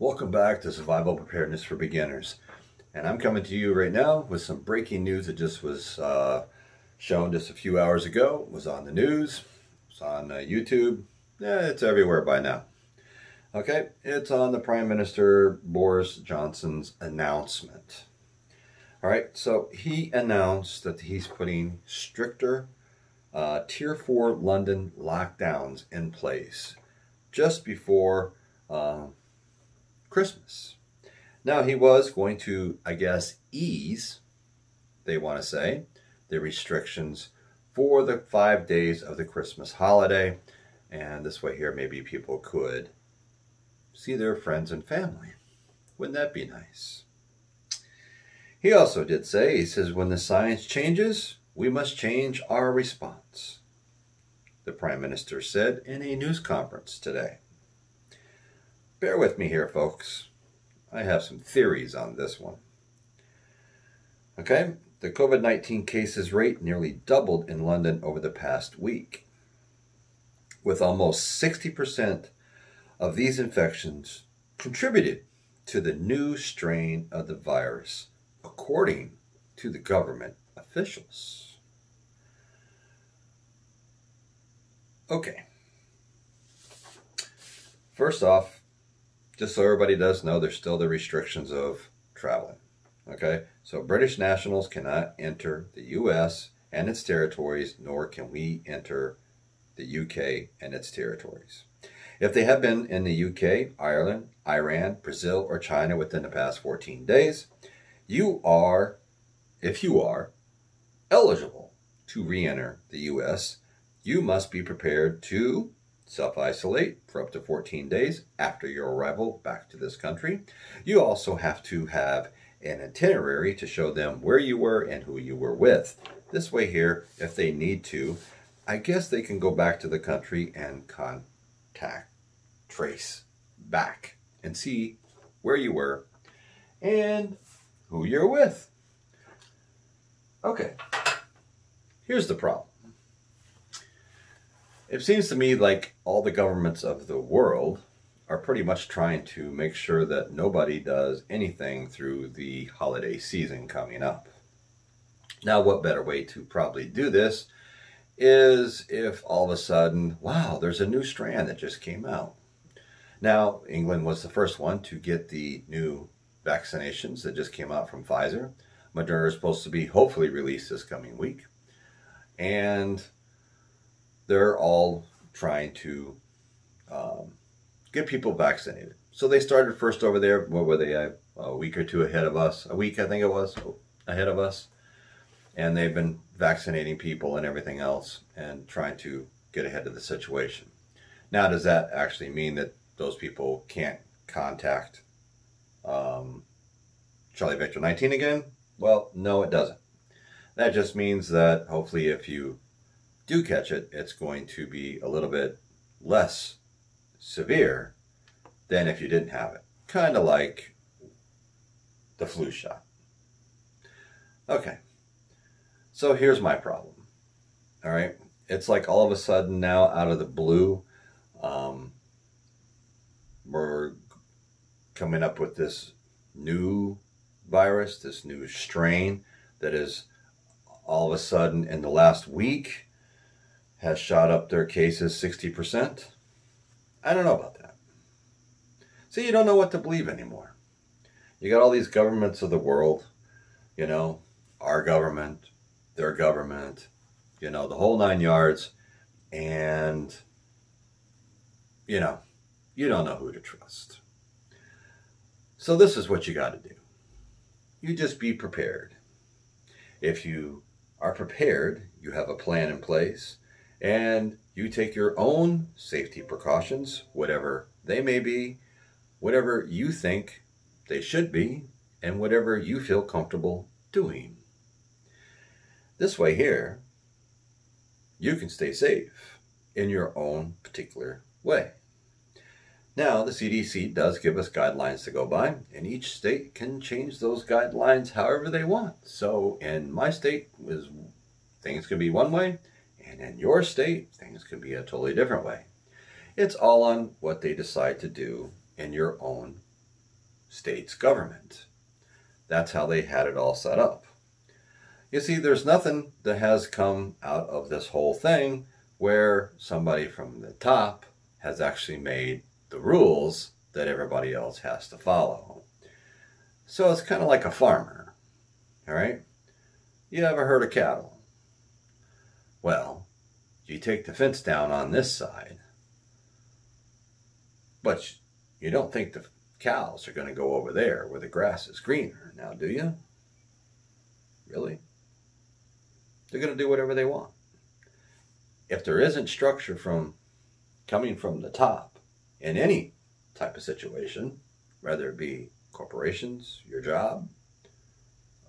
Welcome back to Survival Preparedness for Beginners. And I'm coming to you right now with some breaking news that just was uh, shown just a few hours ago. It was on the news, it's on uh, YouTube. It's everywhere by now. Okay, it's on the Prime Minister Boris Johnson's announcement. All right, so he announced that he's putting stricter uh, Tier 4 London lockdowns in place just before uh, Christmas. Now, he was going to, I guess, ease, they want to say, the restrictions for the five days of the Christmas holiday. And this way here, maybe people could see their friends and family. Wouldn't that be nice? He also did say, he says, when the science changes, we must change our response, the Prime Minister said in a news conference today. Bear with me here, folks. I have some theories on this one. Okay, the COVID-19 cases rate nearly doubled in London over the past week, with almost 60% of these infections contributed to the new strain of the virus, according to the government officials. Okay. First off, just so everybody does know, there's still the restrictions of traveling. Okay, so British nationals cannot enter the U.S. and its territories, nor can we enter the U.K. and its territories. If they have been in the UK, Ireland, Iran, Brazil, or China within the past 14 days, you are, if you are, eligible to re enter the U.S., you must be prepared to self-isolate for up to 14 days after your arrival back to this country. You also have to have an itinerary to show them where you were and who you were with. This way here, if they need to, I guess they can go back to the country and contact, trace back and see where you were and who you're with. Okay, here's the problem. It seems to me like all the governments of the world are pretty much trying to make sure that nobody does anything through the holiday season coming up. Now, what better way to probably do this is if all of a sudden, wow, there's a new strand that just came out. Now, England was the first one to get the new vaccinations that just came out from Pfizer. Moderna is supposed to be hopefully released this coming week. And they're all trying to um, get people vaccinated. So they started first over there. What were they? A, a week or two ahead of us. A week, I think it was, ahead of us. And they've been vaccinating people and everything else and trying to get ahead of the situation. Now, does that actually mean that those people can't contact um, Charlie Victor 19 again? Well, no, it doesn't. That just means that hopefully if you do catch it, it's going to be a little bit less severe than if you didn't have it. Kind of like the flu shot. Okay, so here's my problem. All right, it's like all of a sudden now, out of the blue, um, we're coming up with this new virus, this new strain that is all of a sudden in the last week has shot up their cases 60%. I don't know about that. See, you don't know what to believe anymore. You got all these governments of the world, you know, our government, their government, you know, the whole nine yards, and, you know, you don't know who to trust. So this is what you got to do. You just be prepared. If you are prepared, you have a plan in place, and you take your own safety precautions, whatever they may be, whatever you think they should be, and whatever you feel comfortable doing. This way here, you can stay safe in your own particular way. Now, the CDC does give us guidelines to go by, and each state can change those guidelines however they want. So, in my state, things can be one way, and in your state, things can be a totally different way. It's all on what they decide to do in your own state's government. That's how they had it all set up. You see, there's nothing that has come out of this whole thing where somebody from the top has actually made the rules that everybody else has to follow. So it's kind of like a farmer, all right? You ever heard of cattle? Well, you take the fence down on this side, but you don't think the cows are going to go over there where the grass is greener, now do you? Really? They're going to do whatever they want. If there isn't structure from coming from the top in any type of situation, whether it be corporations, your job,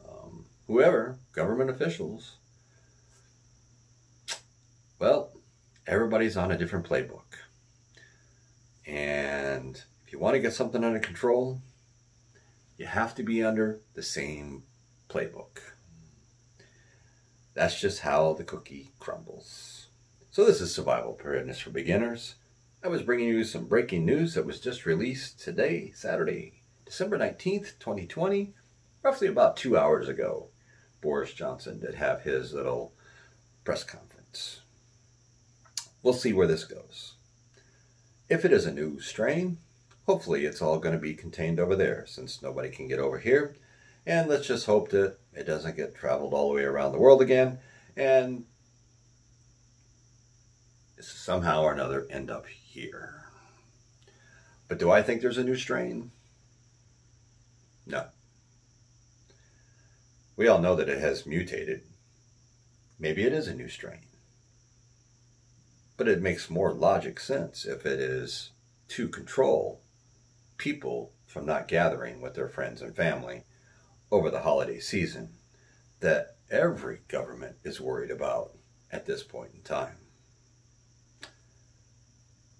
um, whoever, government officials, well, everybody's on a different playbook. And if you want to get something under control, you have to be under the same playbook. That's just how the cookie crumbles. So this is Survival Preparedness for Beginners. I was bringing you some breaking news that was just released today, Saturday, December 19th, 2020, roughly about two hours ago. Boris Johnson did have his little press conference. We'll see where this goes. If it is a new strain, hopefully it's all going to be contained over there since nobody can get over here. And let's just hope that it doesn't get traveled all the way around the world again and somehow or another end up here. But do I think there's a new strain? No. We all know that it has mutated. Maybe it is a new strain. But it makes more logic sense if it is to control people from not gathering with their friends and family over the holiday season that every government is worried about at this point in time.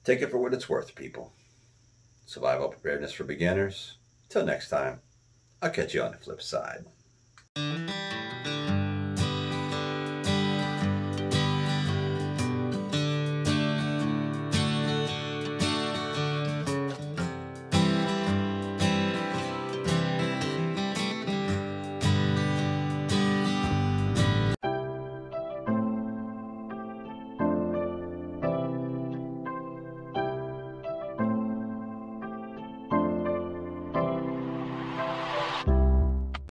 Take it for what it's worth, people. Survival preparedness for beginners. Till next time, I'll catch you on the flip side.